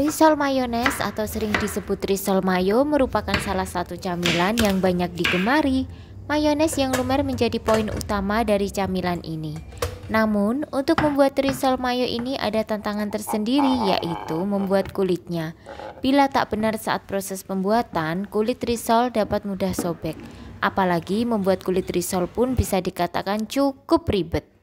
Risol mayones atau sering disebut risol mayo merupakan salah satu camilan yang banyak digemari. Mayones yang lumer menjadi poin utama dari camilan ini. Namun, untuk membuat risol mayo ini ada tantangan tersendiri yaitu membuat kulitnya. Bila tak benar saat proses pembuatan, kulit risol dapat mudah sobek. Apalagi membuat kulit risol pun bisa dikatakan cukup ribet.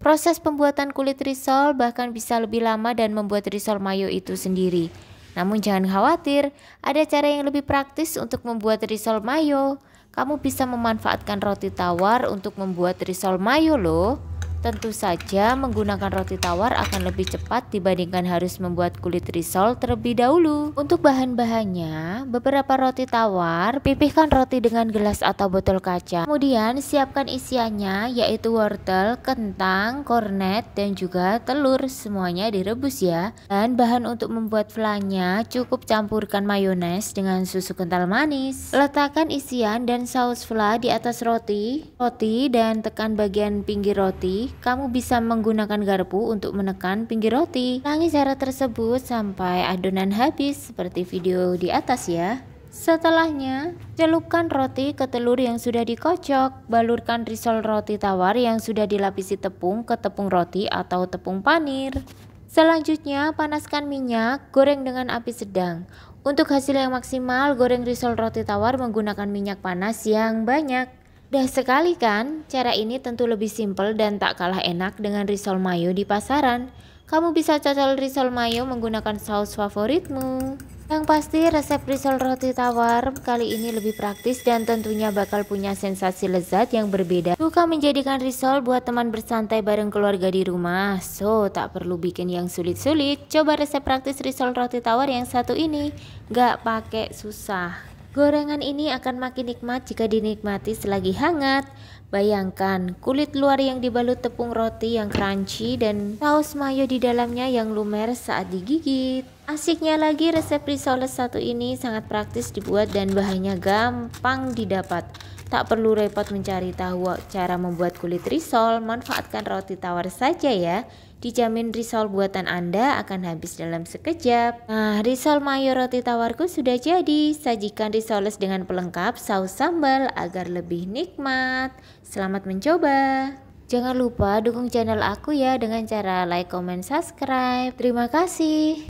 Proses pembuatan kulit risol bahkan bisa lebih lama dan membuat risol mayo itu sendiri. Namun jangan khawatir, ada cara yang lebih praktis untuk membuat risol mayo. Kamu bisa memanfaatkan roti tawar untuk membuat risol mayo loh. Tentu saja menggunakan roti tawar akan lebih cepat dibandingkan harus membuat kulit risol terlebih dahulu. Untuk bahan-bahannya, beberapa roti tawar, pipihkan roti dengan gelas atau botol kaca. Kemudian siapkan isiannya yaitu wortel, kentang, kornet, dan juga telur. Semuanya direbus ya. Dan bahan untuk membuat flannya cukup campurkan mayones dengan susu kental manis. Letakkan isian dan saus fla di atas roti, roti dan tekan bagian pinggir roti kamu bisa menggunakan garpu untuk menekan pinggir roti. Ulangi cara tersebut sampai adonan habis seperti video di atas ya. Setelahnya, celupkan roti ke telur yang sudah dikocok. Balurkan risol roti tawar yang sudah dilapisi tepung ke tepung roti atau tepung panir. Selanjutnya, panaskan minyak, goreng dengan api sedang. Untuk hasil yang maksimal, goreng risol roti tawar menggunakan minyak panas yang banyak. Dah sekali kan? Cara ini tentu lebih simpel dan tak kalah enak dengan risol mayo di pasaran. Kamu bisa cocol risol mayo menggunakan saus favoritmu. Yang pasti resep risol roti tawar kali ini lebih praktis dan tentunya bakal punya sensasi lezat yang berbeda. Suka menjadikan risol buat teman bersantai bareng keluarga di rumah. So, tak perlu bikin yang sulit-sulit. Coba resep praktis risol roti tawar yang satu ini. Gak pakai susah. Gorengan ini akan makin nikmat jika dinikmati selagi hangat. Bayangkan kulit luar yang dibalut tepung roti yang crunchy dan saus mayo di dalamnya yang lumer saat digigit. Asiknya lagi resep risoles satu ini sangat praktis dibuat dan bahannya gampang didapat. Tak perlu repot mencari tahu cara membuat kulit risol, manfaatkan roti tawar saja ya. Dijamin risol buatan Anda akan habis dalam sekejap. Nah, risol mayo roti tawarku sudah jadi. Sajikan risoles dengan pelengkap saus sambal agar lebih nikmat. Selamat mencoba. Jangan lupa dukung channel aku ya dengan cara like, comment, subscribe. Terima kasih.